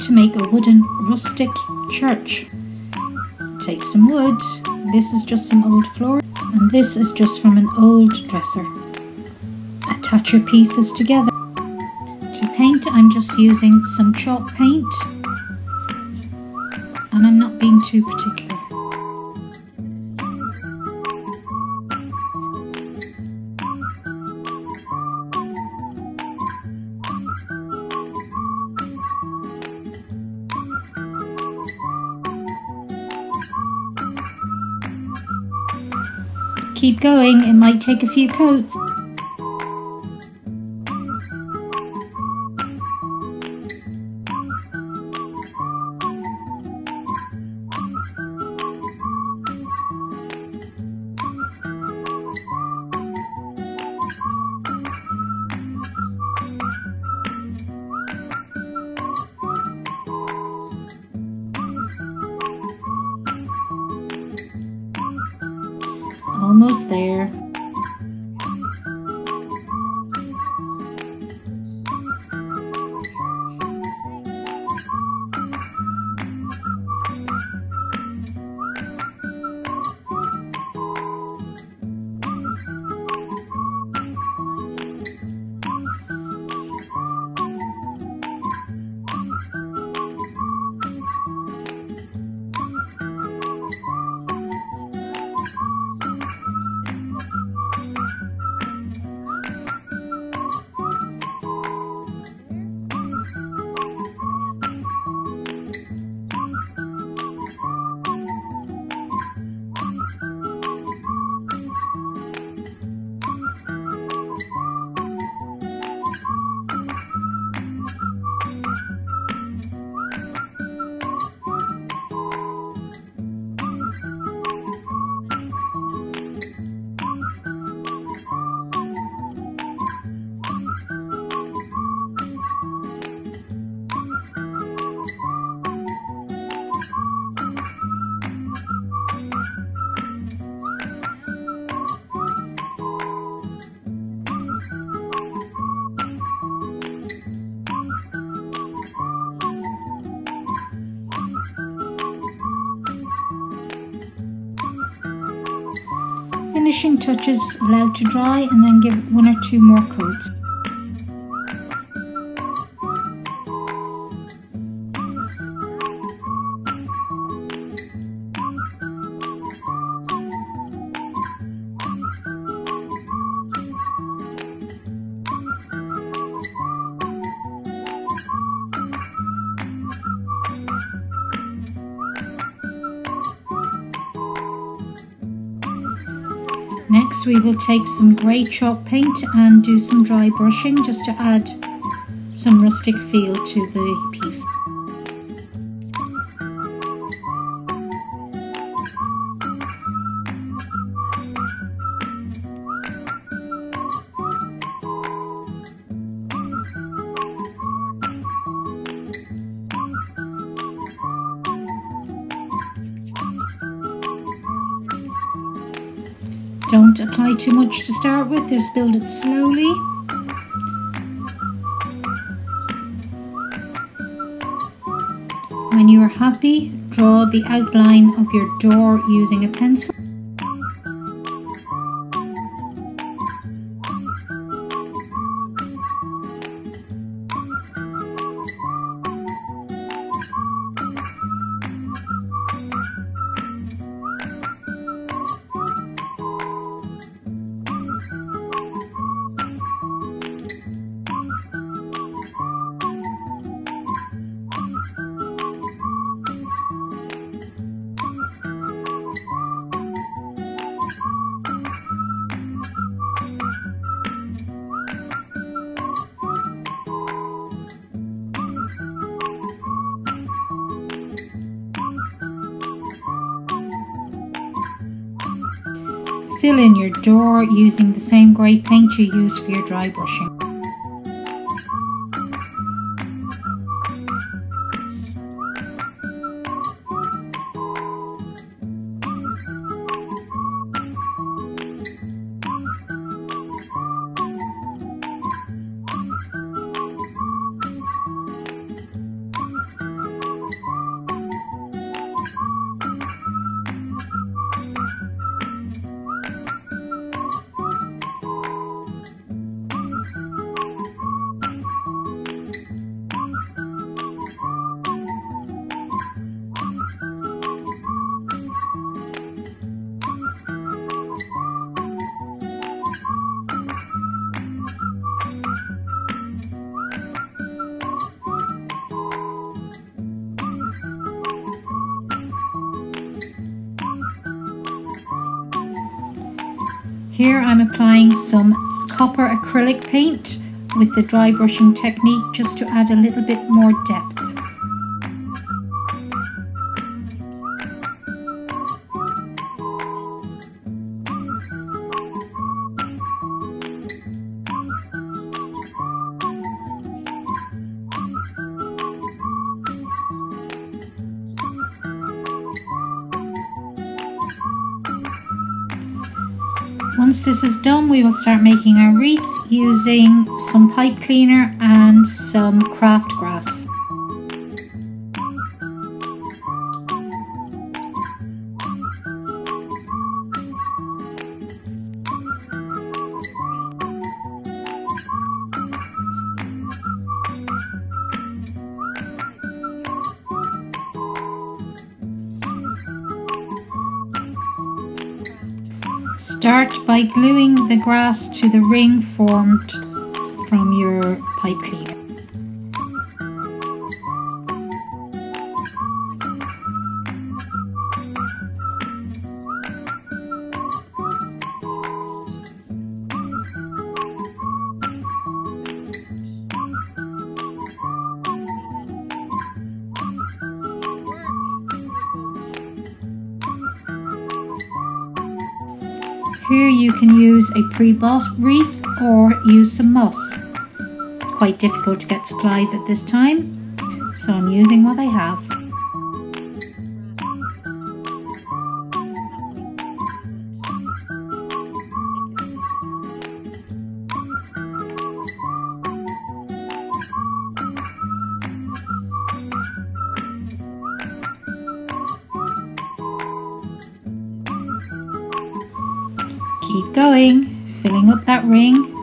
to make a wooden rustic church. Take some wood, this is just some old floor, and this is just from an old dresser. Attach your pieces together. To paint, I'm just using some chalk paint, and I'm not being too particular. Keep going, it might take a few coats. Almost there. Finishing touches allowed to dry and then give one or two more coats. Next we will take some grey chalk paint and do some dry brushing just to add some rustic feel to the piece. Don't apply too much to start with, just build it slowly. When you are happy, draw the outline of your door using a pencil. Fill in your door using the same grey paint you used for your dry brushing. Here I'm applying some copper acrylic paint with the dry brushing technique just to add a little bit more depth. Once this is done, we will start making our wreath using some pipe cleaner and some craft grass. Start by gluing the grass to the ring formed from your pipe cleaner. Here you can use a pre-bought wreath or use some moss. It's quite difficult to get supplies at this time, so I'm using what I have. Going, filling up that ring.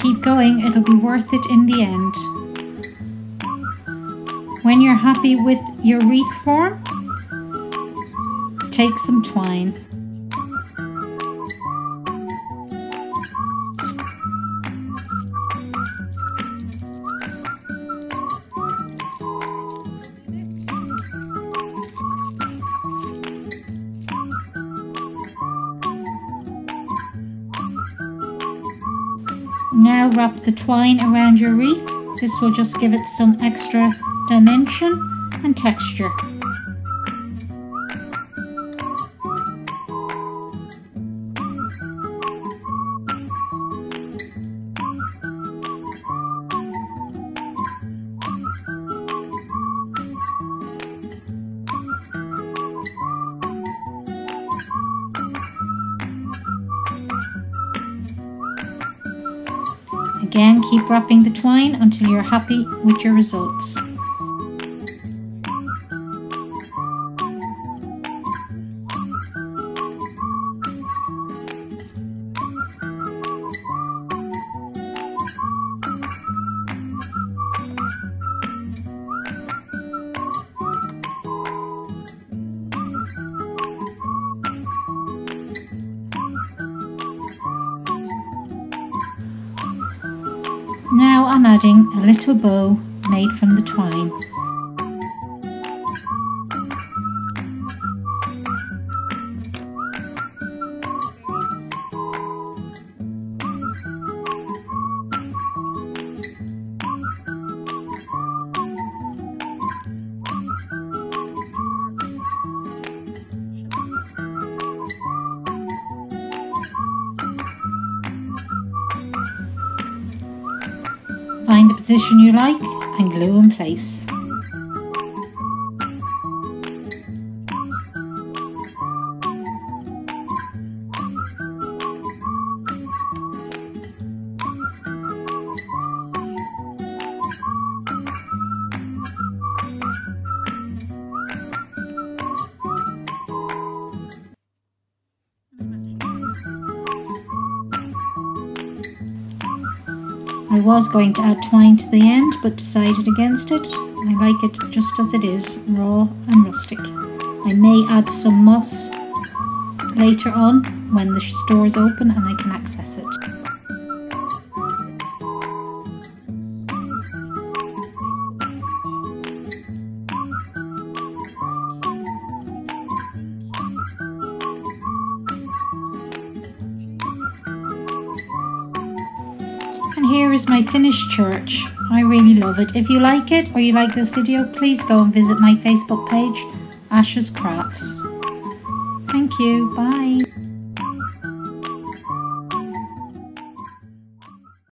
Keep going, it'll be worth it in the end. When you're happy with your wreath form, take some twine. Wrap the twine around your wreath. This will just give it some extra dimension and texture. Keep wrapping the twine until you're happy with your results. Now I'm adding a little bow made from the twine. Position you like and glue in place. I was going to add twine to the end but decided against it. I like it just as it is, raw and rustic. I may add some moss later on when the store is open and I can access it. Here is my finished church. I really love it. If you like it or you like this video, please go and visit my Facebook page, Ashes Crafts. Thank you. Bye.